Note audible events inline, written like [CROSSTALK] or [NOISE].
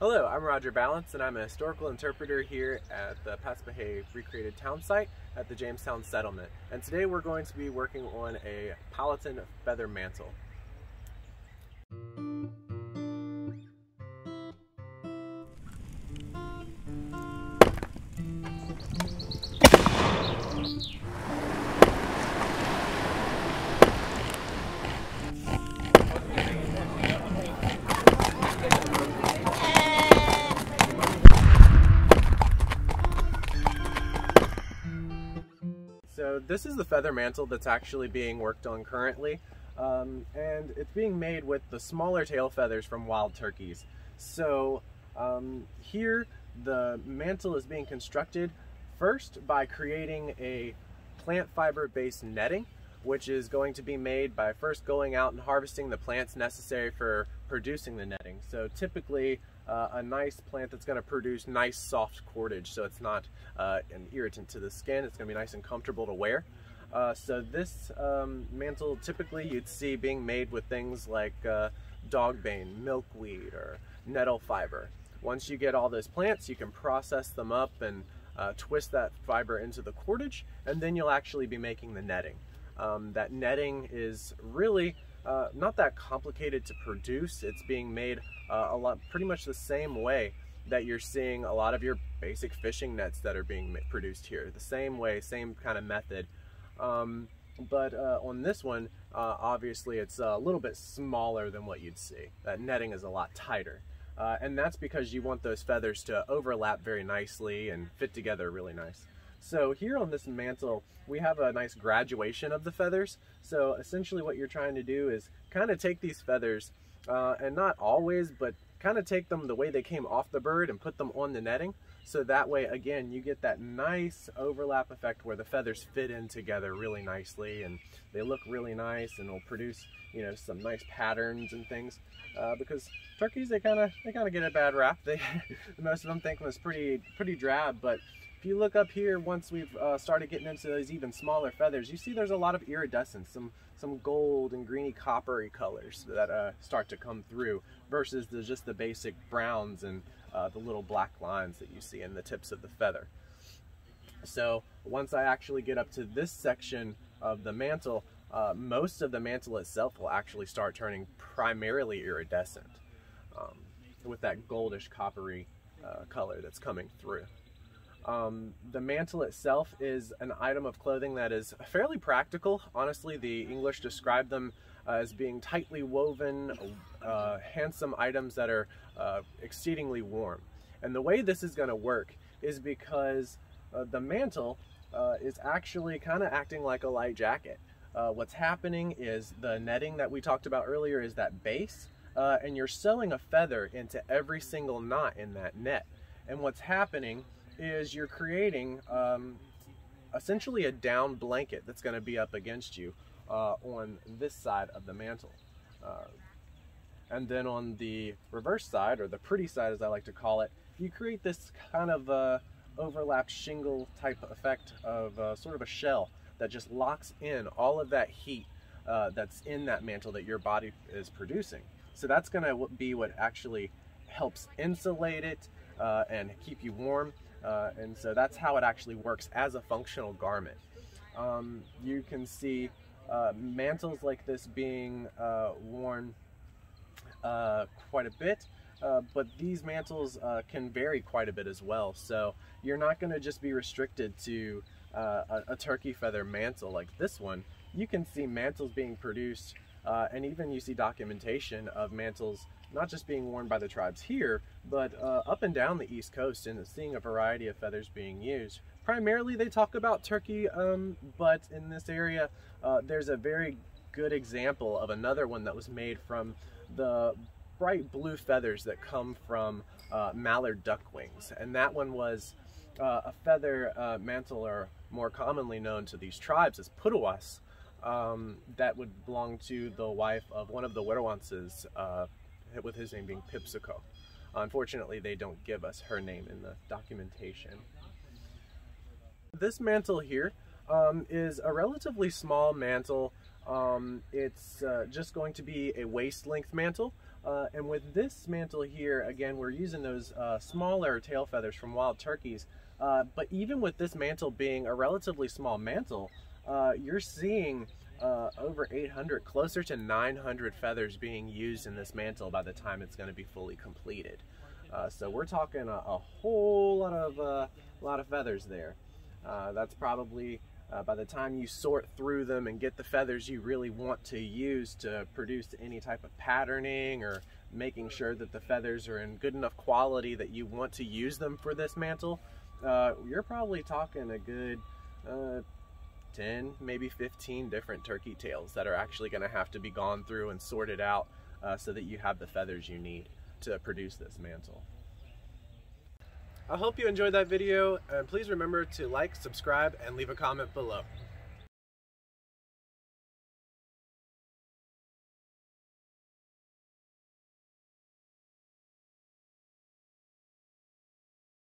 Hello, I'm Roger Balance and I'm a historical interpreter here at the Paspahegh Recreated Town Site at the Jamestown Settlement. And today we're going to be working on a Powhatan feather mantle. So this is the feather mantle that's actually being worked on currently. Um, and it's being made with the smaller tail feathers from wild turkeys. So um, here the mantle is being constructed first by creating a plant fiber based netting which is going to be made by first going out and harvesting the plants necessary for producing the netting. So typically uh, a nice plant that's going to produce nice soft cordage so it's not uh, an irritant to the skin. It's going to be nice and comfortable to wear. Uh, so this um, mantle typically you'd see being made with things like uh, dogbane, milkweed, or nettle fiber. Once you get all those plants, you can process them up and uh, twist that fiber into the cordage, and then you'll actually be making the netting. Um, that netting is really uh, not that complicated to produce. It's being made uh, a lot, pretty much the same way that you're seeing a lot of your basic fishing nets that are being produced here. The same way, same kind of method. Um, but uh, on this one, uh, obviously it's a little bit smaller than what you'd see. That netting is a lot tighter. Uh, and that's because you want those feathers to overlap very nicely and fit together really nice. So here on this mantle, we have a nice graduation of the feathers. So essentially what you're trying to do is kind of take these feathers, uh, and not always, but kind of take them the way they came off the bird and put them on the netting. So that way, again, you get that nice overlap effect where the feathers fit in together really nicely and they look really nice and will produce, you know, some nice patterns and things. Uh, because turkeys, they kind of they kind of get a bad rap. [LAUGHS] They most of them think them as pretty pretty drab, but if you look up here, once we've uh, started getting into those even smaller feathers, you see there's a lot of iridescence, some some gold and greeny coppery colors that uh, start to come through versus the, just the basic browns and uh, the little black lines that you see in the tips of the feather. So once I actually get up to this section of the mantle, uh, most of the mantle itself will actually start turning primarily iridescent um, with that goldish coppery uh, color that's coming through. Um, the mantle itself is an item of clothing that is fairly practical. Honestly, the English describe them uh, as being tightly woven, uh, handsome items that are uh, exceedingly warm. And the way this is going to work is because uh, the mantle uh, is actually kind of acting like a light jacket. What's happening is the netting that we talked about earlier is that base, and you're sewing a feather into every single knot in that net. And what's happening is you're creating um, essentially a down blanket that's going to be up against you uh, on this side of the mantle. Uh, and then on the reverse side, or the pretty side as I like to call it, you create this kind of uh, overlap shingle type effect of uh, sort of a shell that just locks in all of that heat uh, that's in that mantle that your body is producing. So that's going to be what actually helps insulate it uh, and keep you warm uh, and so that's how it actually works as a functional garment. Um, you can see uh, mantles like this being uh, worn uh, quite a bit, uh, but these mantles uh, can vary quite a bit as well. So you're not going to just be restricted to a, a, turkey feather mantle like this one. You can see mantles being produced and even you see documentation of mantles not just being worn by the tribes here, but uh, up and down the East Coast and seeing a variety of feathers being used. Primarily they talk about turkey, um, but in this area uh, there's a very good example of another one that was made from the bright blue feathers that come from uh, mallard duck wings. And that one was uh, a feather uh, mantle or more commonly known to these tribes as pudawas. Um, that would belong to the wife of one of the Werowances, uh, with his name being Pipsiko. Unfortunately, they don't give us her name in the documentation. This mantle here um, is a relatively small mantle. Um, it's uh, just going to be a waist length mantle, Uh, and with this mantle here, again, we're using those uh, smaller tail feathers from wild turkeys. Uh, but even with this mantle being a relatively small mantle, uh, you're seeing uh, over 800, closer to 900 feathers being used in this mantle by the time it's going to be fully completed. Uh, so we're talking a, a, whole lot of uh, lot of feathers there. Uh, that's probably uh, by the time you sort through them and get the feathers you really want to use to produce any type of patterning or making sure that the feathers are in good enough quality that you want to use them for this mantle, uh, you're probably talking a good 10, maybe 15 different turkey tails that are actually going to have to be gone through and sorted out uh, so that you have the feathers you need to produce this mantle. I hope you enjoyed that video and please remember to like, subscribe, and leave a comment below.